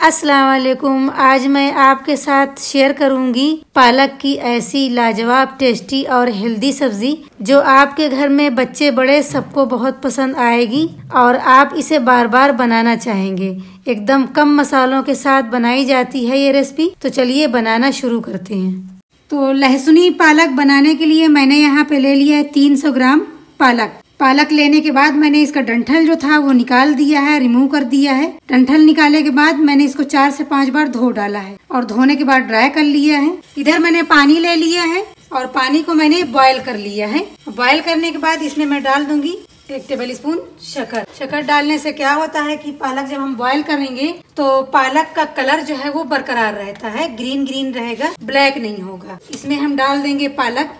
अस्सलाम वालेकुम आज मैं आपके साथ शेयर करूँगी पालक की ऐसी लाजवाब, टेस्टी और हेल्दी सब्ज़ी, जो आपके घर में बच्चे बड़े सबको बहुत पसंद आएगी और आप इसे बार बार बनाना चाहेंगे। एकदम कम मसालों के साथ बनाई जाती है ये रेसिपी। तो चलिए बनाना शुरू करते हैं। तो लहसुनी पालक बनाने के लिए मैंने यहाँ पे ले लिया है तीन सौ ग्राम पालक। पालक लेने के बाद मैंने इसका डंठल जो था वो निकाल दिया है रिमूव कर दिया है। डंठल निकालने के बाद मैंने इसको चार से पाँच बार धो डाला है और धोने के बाद ड्राई कर लिया है। इधर मैंने पानी ले लिया है और पानी को मैंने बॉयल कर लिया है। बॉयल करने के बाद इसमें मैं डाल दूँगी एक टेबल स्पून शक्कर। शक्कर डालने से क्या होता है कि पालक जब हम बॉईल करेंगे तो पालक का कलर जो है वो बरकरार रहता है ग्रीन ग्रीन रहेगा ब्लैक नहीं होगा। इसमें हम डाल देंगे पालक।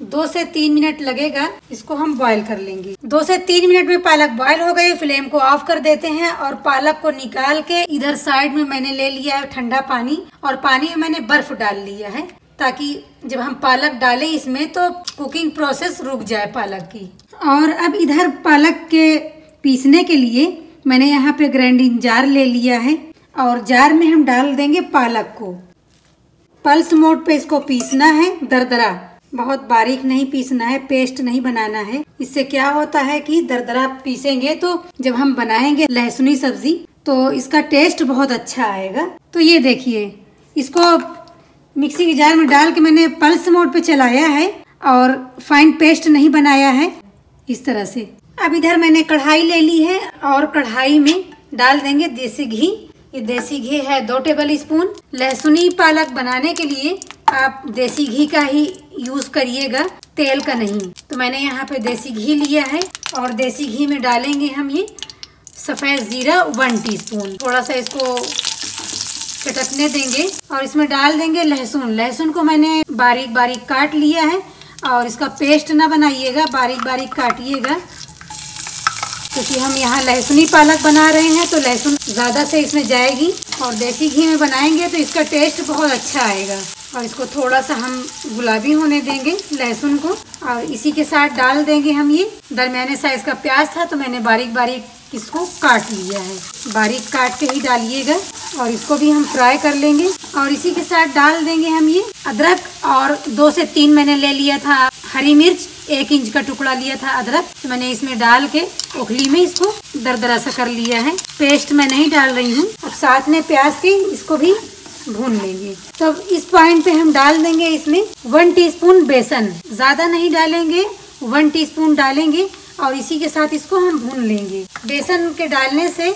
दो से तीन मिनट लगेगा, इसको हम बॉईल कर लेंगे। दो से तीन मिनट में पालक बॉईल हो गई फ्लेम को ऑफ़ कर देते हैं और पालक को निकाल के इधर साइड में मैंने ले लिया है ठंडा पानी और पानी में मैंने बर्फ़ डाल लिया है, ताकि जब हम पालक डालें इसमें तो कुकिंग प्रोसेस रुक जाए पालक की। और अब इधर पालक के पीसने के लिए मैंने यहाँ पे ग्राइंडिंग जार ले लिया है और जार में हम डाल देंगे पालक को। पल्स मोड पे इसको पीसना है, दरदरा। बहुत बारीक नहीं पीसना है पेस्ट नहीं बनाना है। इससे क्या होता है कि दरदरा पीसेंगे तो जब हम बनाएँगे लहसुनी सब्ज़ी तो इसका टेस्ट बहुत अच्छा आएगा। तो ये देखिए, इसको मिक्सी के जार में डाल के मैंने पल्स मोड पे चलाया है और फाइन पेस्ट नहीं बनाया है, इस तरह से। अब इधर मैंने कढ़ाई ले ली है और कढ़ाई में डाल देंगे देसी घी। ये देसी घी है दो टेबल स्पून। लहसुनी पालक बनाने के लिए आप देसी घी का ही यूज़ करिएगा, तेल का नहीं। तो मैंने यहाँ पे देसी घी लिया है और देसी घी में डालेंगे हम ये सफ़ेद ज़ीरा वन टीस्पून थोड़ा सा इसको चटकने देंगे और इसमें डाल देंगे लहसुन। लहसुन को मैंने बारीक बारीक काट लिया है और इसका पेस्ट ना बनाइएगा बारीक बारीक काटिएगा। क्योंकि हम यहाँ लहसुनी पालक बना रहे हैं तो लहसुन ज़्यादा से इसमें जाएगी और देसी घी में बनाएँगे तो इसका टेस्ट बहुत अच्छा आएगा। और इसको थोड़ा सा हम गुलाबी होने देंगे, लहसुन को। और इसी के साथ डाल देंगे हम ये। दरमियाने साइज़ का प्याज था तो मैंने बारीक बारीक इसको काट लिया है। बारीक काट के ही डालिएगा और इसको भी हम फ्राई कर लेंगे। और इसी के साथ डाल देंगे हम ये अदरक और दो से तीन मैंने ले लिया था हरी मिर्च, एक इंच का टुकड़ा लिया था अदरक। तो मैंने इसमें डाल के उखली में इसको दरदरा सा कर लिया है। पेस्ट मैं नहीं डाल रही हूँ। अब साथ में प्याज की इसको भी भून लेंगे। तो इस पॉइंट पे हम डाल देंगे इसमें वन टीस्पून बेसन। ज़्यादा नहीं डालेंगे वन टीस्पून डालेंगे और इसी के साथ इसको हम भून लेंगे। बेसन के डालने से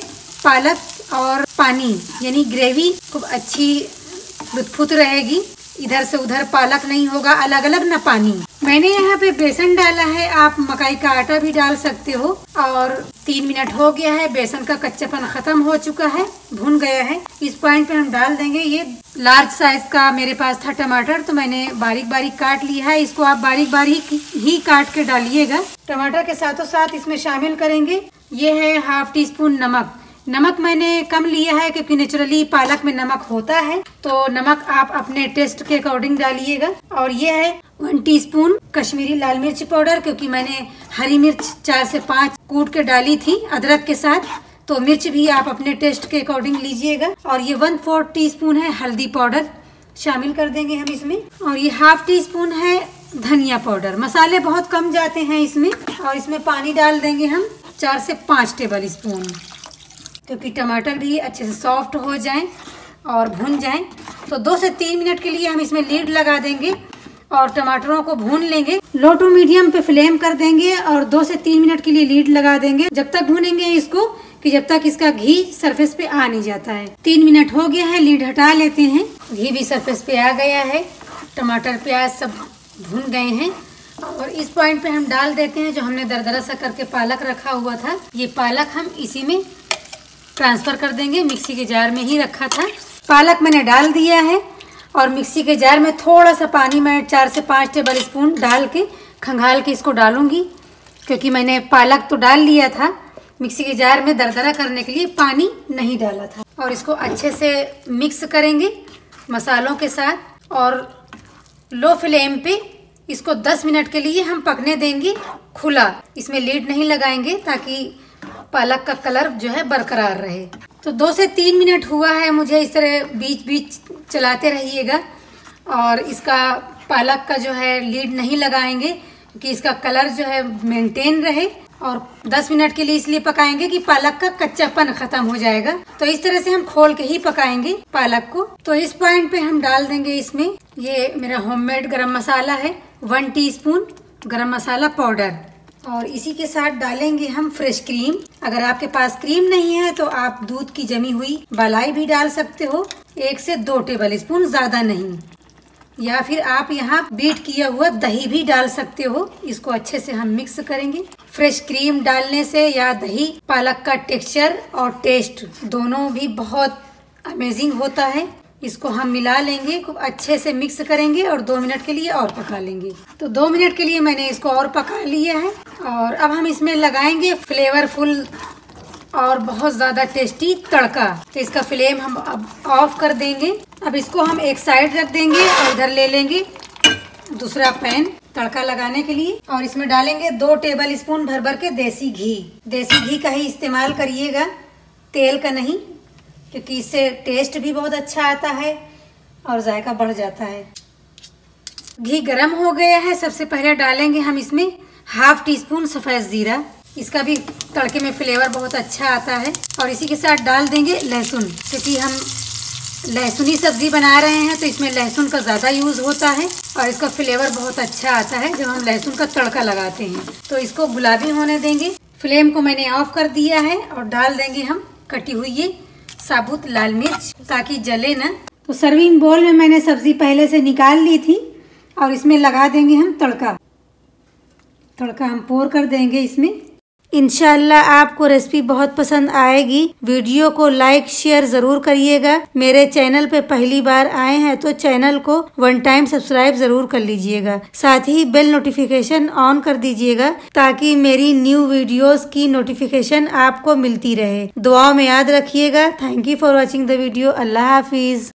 पालक और पानी, यानी ग्रेवी खूब अच्छी लुत्फुत रहेगी। इधर से उधर पालक नहीं होगा अलग अलग न पानी। मैंने यहाँ पे बेसन डाला है, आप मकाई का आटा भी डाल सकते हो। और तीन मिनट हो गया है, बेसन का कच्चापन खत्म हो चुका है, भुन गया है। इस पॉइंट पे हम डाल देंगे ये लार्ज साइज़ का मेरे पास था टमाटर तो मैंने बारीक बारीक काट लिया है। इसको आप बारीक बारीक ही काट के डालिएगा। टमाटर के साथों साथ इसमें शामिल करेंगे। ये है हाफ़ टी स्पून नमक। नमक मैंने कम लिया है क्योंकि नेचुरली पालक में नमक होता है तो नमक आप अपने टेस्ट के अकॉर्डिंग डालिएगा। और ये है वन टीस्पून कश्मीरी लाल मिर्च पाउडर, क्योंकि मैंने हरी मिर्च चार से पाँच कूट के डाली थी अदरक के साथ। तो मिर्च भी आप अपने टेस्ट के अकॉर्डिंग लीजिएगा। और ये वन फोर्थ टी स्पून है हल्दी पाउडर। शामिल कर देंगे हम इसमें। और ये हाफ़ टी स्पून है धनिया पाउडर। मसाले बहुत कम जाते हैं इसमें। और इसमें पानी डाल देंगे हम चार से पाँच टेबल स्पून क्योंकि टमाटर भी अच्छे से सॉफ्ट हो जाएँ और भुन जाएँ। तो दो से तीन मिनट के लिए हम इसमें लीड लगा देंगे। और टमाटरों को भून लेंगे। लो टू मीडियम पे फ्लेम कर देंगे और दो से तीन मिनट के लिए लीड लगा देंगे। जब तक भूनेंगे इसको कि जब तक इसका घी सरफेस पे आ नहीं जाता है। तीन मिनट हो गया है, लीड हटा लेते हैं। घी भी सरफेस पे आ गया है। टमाटर, प्याज सब भून गए हैं। और इस पॉइंट पे हम डाल देते हैं जो हमने दरदरा सा करके पालक रखा हुआ था। ये पालक हम इसी में ट्रांसफ़र कर देंगे। मिक्सी के जार में ही रखा था। पालक मैंने डाल दिया है। और मिक्सी के जार में थोड़ा सा पानी मैं चार से पाँच टेबल स्पून डाल के, खंगाल के इसको डालूँगी। क्योंकि मैंने पालक तो डाल लिया था, मिक्सी के जार में दरदरा करने के लिए पानी नहीं डाला था। और इसको अच्छे से मिक्स करेंगे मसालों के साथ और लो फ्लेम पे इसको 10 मिनट के लिए हम पकने देंगे खुला। इसमें लीड नहीं लगाएँगे ताकि पालक का कलर जो है बरकरार रहे। तो दो से तीन मिनट हुआ है मुझे इस तरह बीच बीच चलाते रहिएगा। और इसका पालक का जो है लीड नहीं लगाएँगे, क्योंकि इसका कलर जो है मेंटेन रहे। और 10 मिनट के लिए इसलिए पकाएँगे कि पालक का कच्चापन खत्म हो जाएगा। तो इस तरह से हम खोल के ही पकाएँगे पालक को। तो इस पॉइंट पे हम डाल देंगे इसमें। ये मेरा होममेड गरम मसाला है वन टीस्पून गरम मसाला पाउडर और इसी के साथ डालेंगे हम फ्रेश क्रीम। अगर आपके पास क्रीम नहीं है तो आप दूध की जमी हुई बलाई भी डाल सकते हो। एक से दो टेबल स्पून ज़्यादा नहीं। या फिर आप यहाँ बीट किया हुआ दही भी डाल सकते हो। इसको अच्छे से हम मिक्स करेंगे। फ्रेश क्रीम डालने से या दही, पालक का टेक्सचर और टेस्ट दोनों भी बहुत अमेजिंग होता है। इसको हम मिला लेंगे, खूब अच्छे से मिक्स करेंगे और दो मिनट के लिए और पका लेंगे। तो दो मिनट के लिए मैंने इसको और पका लिया है और अब हम इसमें लगाएँगे फ्लेवरफुल और बहुत ज़्यादा टेस्टी तड़का। तो इसका फ्लेम हम अब ऑफ़ कर देंगे। अब इसको हम एक साइड रख देंगे और इधर ले लेंगे दूसरा पैन तड़का लगाने के लिए। और इसमें डालेंगे दो टेबल स्पून भर भर के देसी घी। देसी घी का ही इस्तेमाल करिएगा, तेल का नहीं क्योंकि इससे टेस्ट भी बहुत अच्छा आता है और जायका बढ़ जाता है। घी गरम हो गया है, सबसे पहले डालेंगे हम इसमें हाफ़ टी स्पून सफ़ेद ज़ीरा। इसका भी तड़के में फ्लेवर बहुत अच्छा आता है और इसी के साथ डाल देंगे लहसुन। क्योंकि हम लहसुनी सब्ज़ी बना रहे हैं तो इसमें लहसुन का ज़्यादा यूज़ होता है और इसका फ्लेवर बहुत अच्छा आता है जब हम लहसुन का तड़का लगाते हैं। तो इसको गुलाबी होने देंगे। फ्लेम को मैंने ऑफ़ कर दिया है और डाल देंगे हम कटी हुई ये साबुत लाल मिर्च ताकि जले ना। तो सर्विंग बोल में मैंने सब्ज़ी पहले से निकाल ली थी और इसमें लगा देंगे हम तड़का। तड़का हम पोर कर देंगे इसमें। इनशाला आपको रेसिपी बहुत पसंद आएगी। वीडियो को लाइक शेयर ज़रूर करिएगा। मेरे चैनल पे पहली बार आए हैं तो चैनल को वन टाइम सब्सक्राइब ज़रूर कर लीजिएगा। साथ ही बेल नोटिफिकेशन ऑन कर दीजिएगा ताकि मेरी न्यू वीडियोस की नोटिफिकेशन आपको मिलती रहे। दुआओं में याद रखिएगा। Thank you for watching the video Allah Hafiz.